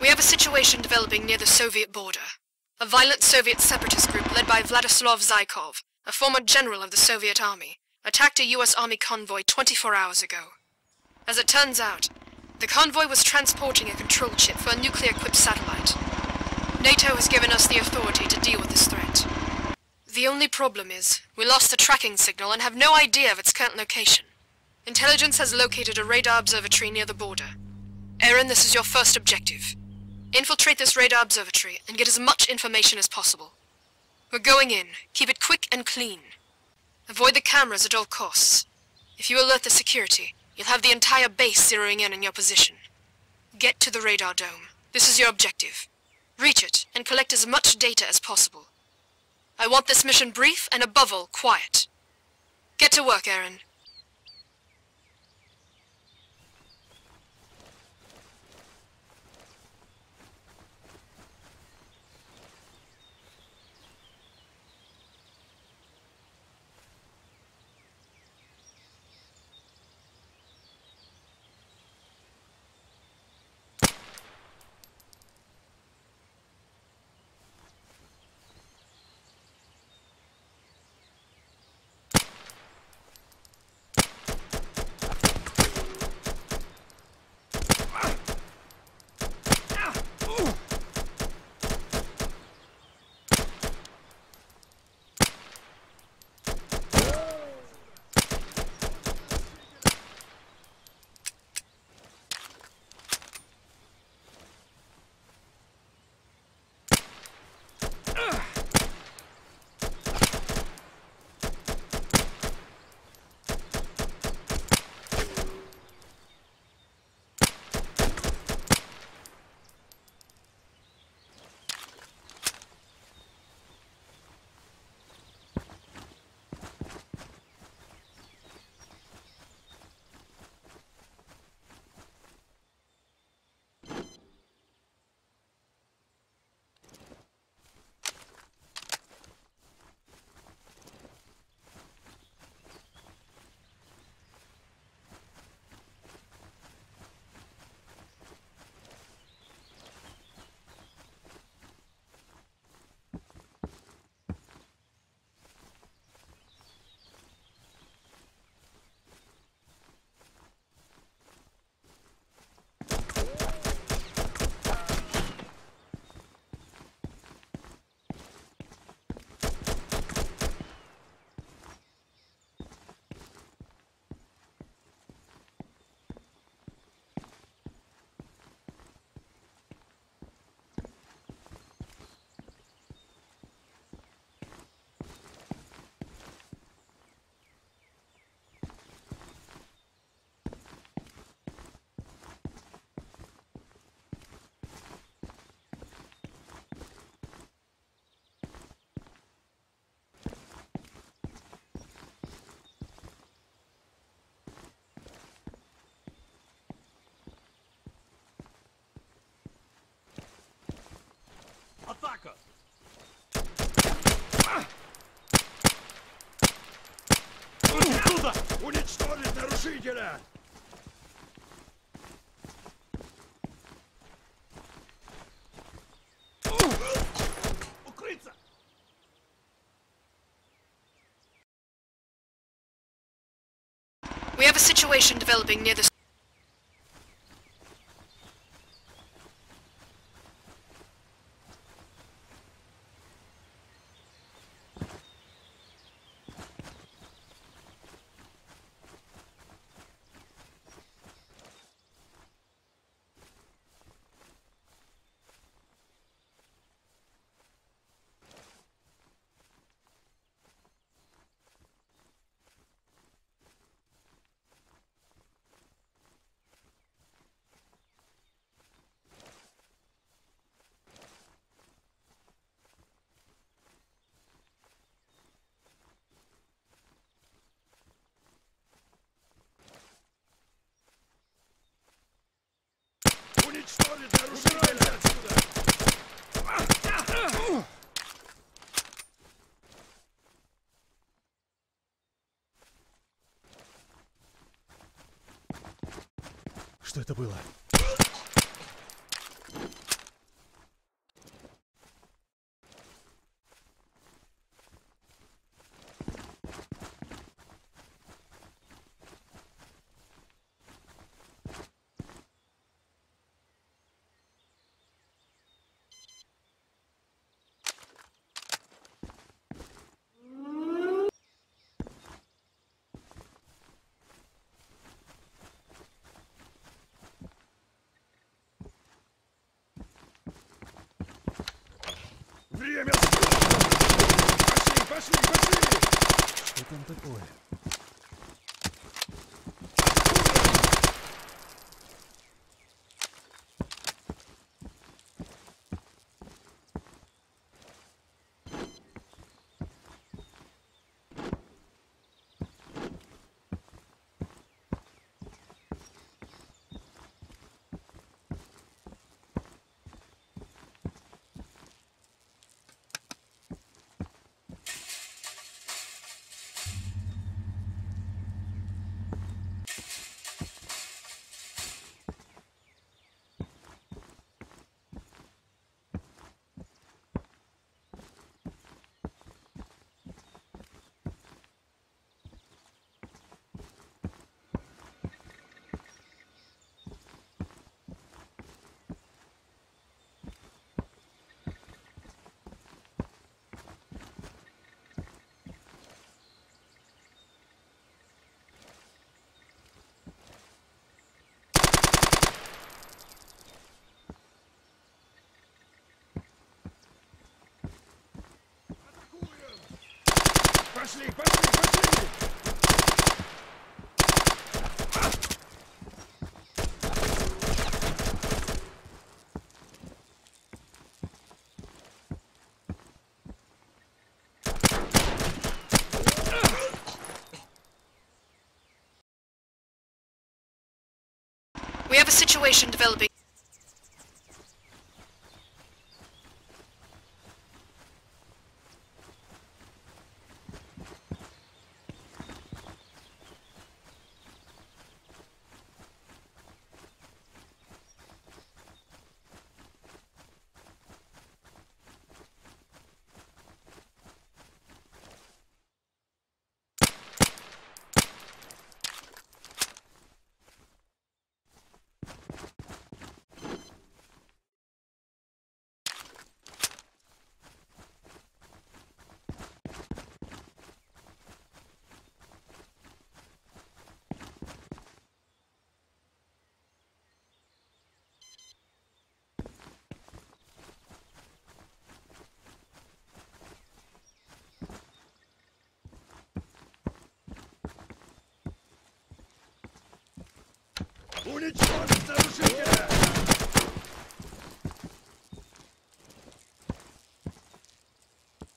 We have a situation developing near the Soviet border. A violent Soviet separatist group led by Vladislav Zykov, a former general of the Soviet army, attacked a US Army convoy 24 hours ago. As it turns out, the convoy was transporting a control chip for a nuclear-equipped satellite. NATO has given us the authority to deal with this threat. The only problem is, we lost the tracking signal and have no idea of its current location. Intelligence has located a radar observatory near the border. Aaron, this is your first objective. Infiltrate this radar observatory and get as much information as possible. We're going in. Keep it quick and clean. Avoid the cameras at all costs. If you alert the security, you'll have the entire base zeroing in on your position. Get to the radar dome. This is your objective. Reach it and collect as much data as possible. I want this mission brief and above all, quiet. Get to work, Aaron. Атака! Туда! Уничтожить нарушителя! Укрыться! We have a situation developing near the что ли, нарушитель отсюда! Что это было? tanta coisa. Пошли, пошли, пошли! We have a situation developing. Уничтожить нарушителя!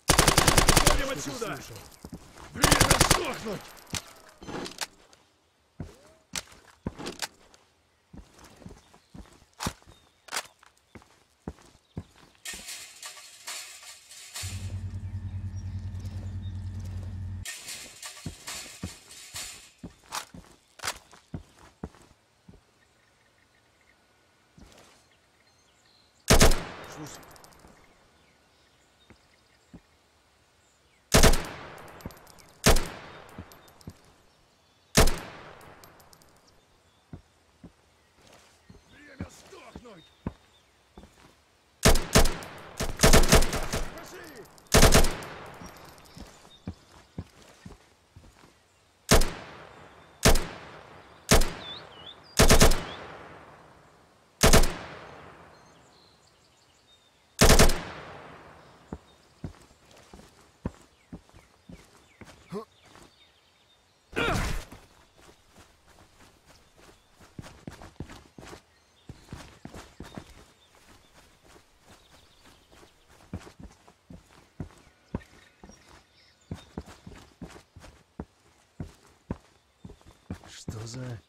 Уходим отсюда! Время сдохнуть! görüşürüz. Что за...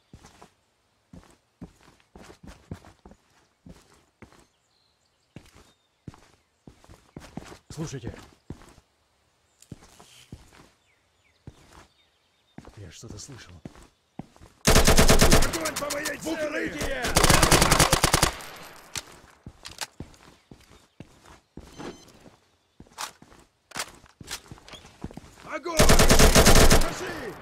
Слушайте. Я что-то слышал. Огонь по моей цели! Укрытие! Огонь! Пошли!